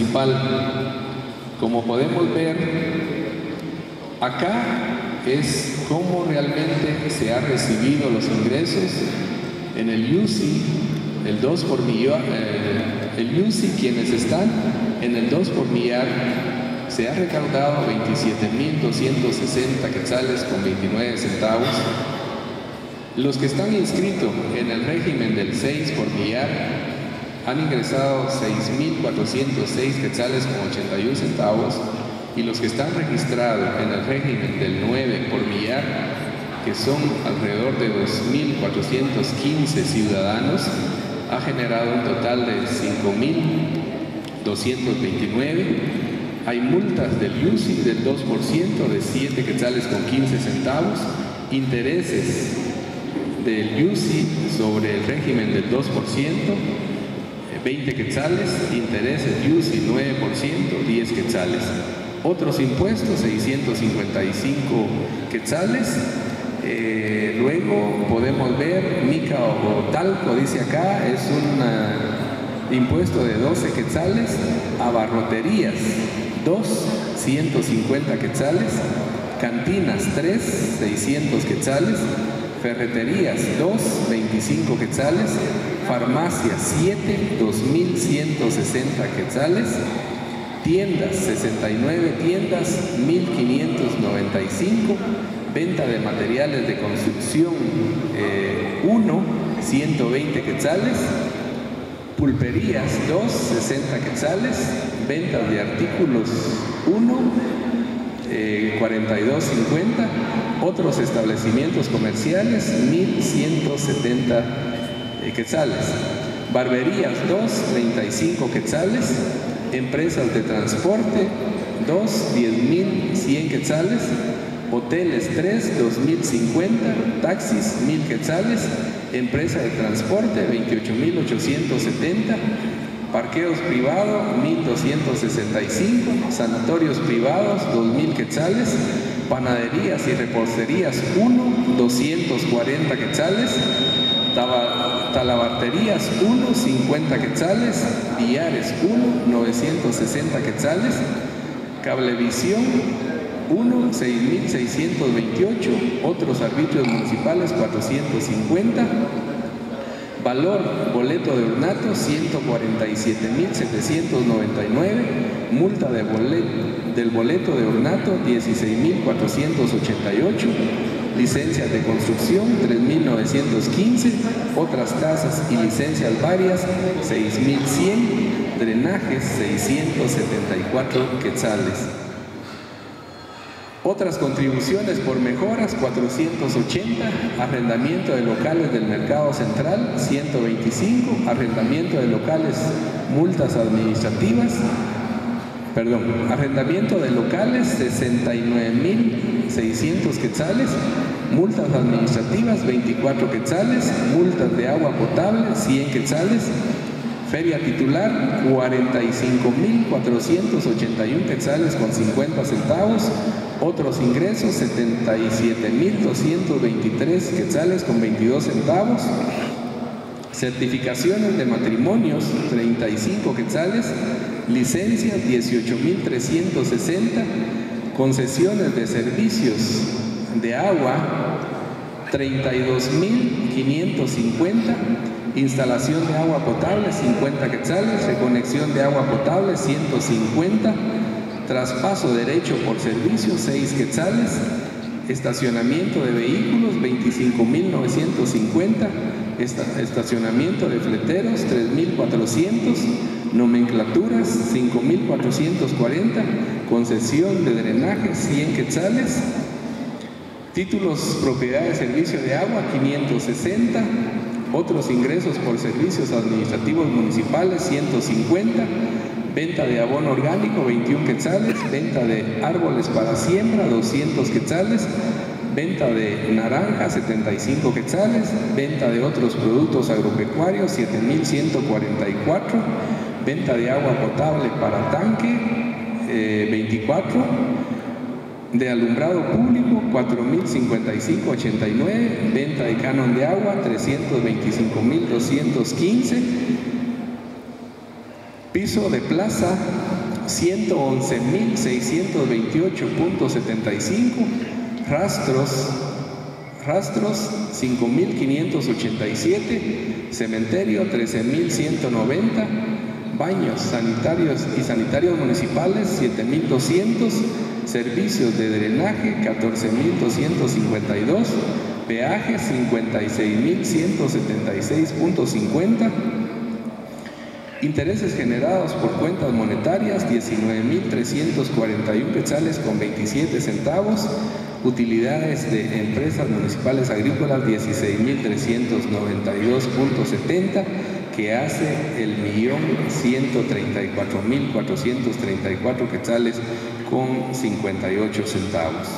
municipal. Como podemos ver, acá es cómo realmente se ha recibido los ingresos en el UCI, el 2 por millón, eh, el UCI quienes están en el 2 por millar se ha recaudado 27.260 quetzales con 29 centavos. Los que están inscritos en el régimen del 6 por millar han ingresado 6.406 quetzales con 81 centavos y los que están registrados en el régimen del 9 por millar, que son alrededor de 2.415 ciudadanos, ha generado un total de 5.229 hay multas del UCI del 2% de 7 quetzales con 15 centavos, intereses del UCI sobre el régimen del 2%, 20 quetzales, intereses UCI 9%, 10 quetzales. Otros impuestos, 655 quetzales. Eh, luego podemos ver Mica o Talco, dice acá, es un impuesto de 12 quetzales a barroterías, 2, 150 quetzales, cantinas 3, 600 quetzales, ferreterías 2, 25 quetzales, farmacia 7, 2160 quetzales, tiendas 69 tiendas, 1595, venta de materiales de construcción 1, eh, 120 quetzales, pulperías 2, 60 quetzales, ventas de artículos 1, 42.50, eh, otros establecimientos comerciales 1.170 quetzales, barberías 2, 35 quetzales, empresas de transporte 2, 10.100 quetzales, hoteles 3, 2.050, taxis 1.000 quetzales, empresa de transporte 28.870, parqueos privados 1.265, sanatorios privados 2.000 quetzales, panaderías y reposterías 1, 240 quetzales, talabarterías 1, 50 quetzales, billares 1, 960 quetzales, cablevisión 1, 6.628, otros arbitrios municipales 450, valor boleto de ornato 147.799, multa de del boleto de ornato 16.488, licencias de construcción 3.915, otras tasas y licencias varias 6.100, drenajes 674 quetzales. Otras contribuciones por mejoras, 480, arrendamiento de locales del mercado central, 125, arrendamiento de locales, multas administrativas, perdón, arrendamiento de locales, 69.600 quetzales, multas administrativas, 24 quetzales, multas de agua potable, 100 quetzales, feria titular, 45.481 quetzales con 50 centavos, otros ingresos, 77.223 quetzales con 22 centavos. Certificaciones de matrimonios, 35 quetzales. Licencias, 18.360. Concesiones de servicios de agua, 32.550. Instalación de agua potable, 50 quetzales. Reconexión de agua potable, 150 traspaso derecho por servicio 6 quetzales, estacionamiento de vehículos 25.950, estacionamiento de fleteros 3.400, nomenclaturas 5.440, concesión de drenaje 100 quetzales, títulos propiedad de servicio de agua 560, otros ingresos por servicios administrativos municipales 150, venta de abono orgánico 21 quetzales, venta de árboles para siembra 200 quetzales, venta de naranja 75 quetzales, venta de otros productos agropecuarios 7144, venta de agua potable para tanque 24, eh, de alumbrado público 4.055.89, venta de canon de agua 325.215, Piso de plaza 111.628.75, rastros, rastros 5.587, cementerio 13.190, baños sanitarios y sanitarios municipales 7.200, servicios de drenaje 14.252, peaje 56.176.50, Intereses generados por cuentas monetarias 19.341 quetzales con 27 centavos. Utilidades de empresas municipales agrícolas 16.392.70 que hace el millón 134.434 quetzales con 58 centavos.